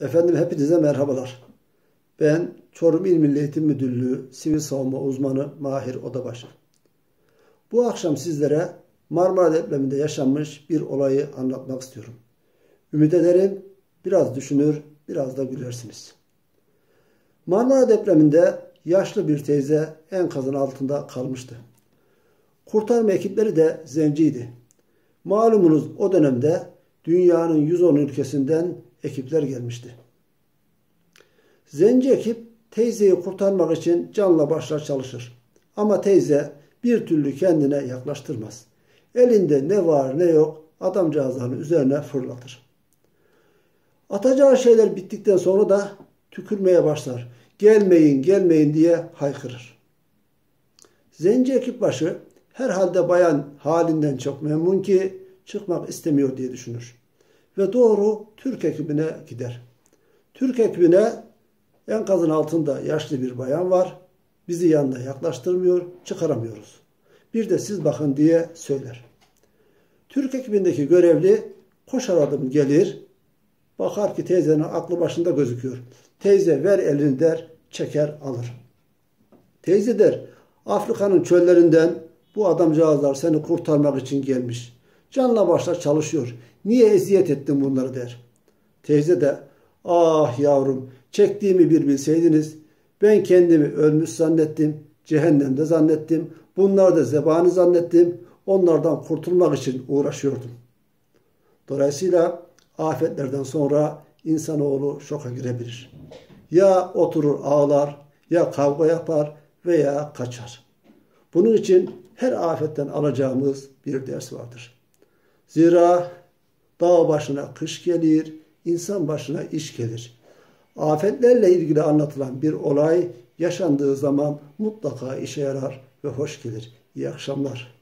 Efendim hepinize merhabalar. Ben Çorum İl Milli Eğitim Müdürlüğü Sivil Savunma Uzmanı Mahir Odabaşı. Bu akşam sizlere Marmara depreminde yaşanmış bir olayı anlatmak istiyorum. Ümit ederim biraz düşünür, biraz da gülersiniz. Marmara depreminde yaşlı bir teyze enkazın altında kalmıştı. Kurtarma ekipleri de zenciydi. Malumunuz o dönemde dünyanın 110 ülkesinden ekipler gelmişti. Zenci ekip teyzeyi kurtarmak için canla başla çalışır. Ama teyze bir türlü kendine yaklaştırmaz. Elinde ne var ne yok adamcağızların üzerine fırlatır. Atacağı şeyler bittikten sonra da tükürmeye başlar. Gelmeyin gelmeyin diye haykırır. Zenci ekip başı herhalde bayan halinden çok memnun ki çıkmak istemiyor diye düşünür. Ve doğru Türk ekibine gider. Türk ekibine enkazın altında yaşlı bir bayan var. Bizi yanına yaklaştırmıyor, çıkaramıyoruz. Bir de siz bakın diye söyler. Türk ekibindeki görevli koşar adım gelir. Bakar ki teyzenin aklı başında gözüküyor. Teyze ver elini der, çeker alır. Teyze der, Afrika'nın çöllerinden bu adamcağızlar seni kurtarmak için gelmiş. Canla başla çalışıyor. Niye eziyet ettin bunları der. Teyze de ah yavrum çektiğimi bir bilseydiniz ben kendimi ölmüş zannettim. Cehennemde zannettim. Bunlar da zebani zannettim. Onlardan kurtulmak için uğraşıyordum. Dolayısıyla afetlerden sonra insanoğlu şoka girebilir. Ya oturur ağlar, ya kavga yapar veya kaçar. Bunun için her afetten alacağımız bir ders vardır. Zira dağ başına kış gelir, insan başına iş gelir. Afetlerle ilgili anlatılan bir olay yaşandığı zaman mutlaka işe yarar ve hoş gelir. İyi akşamlar.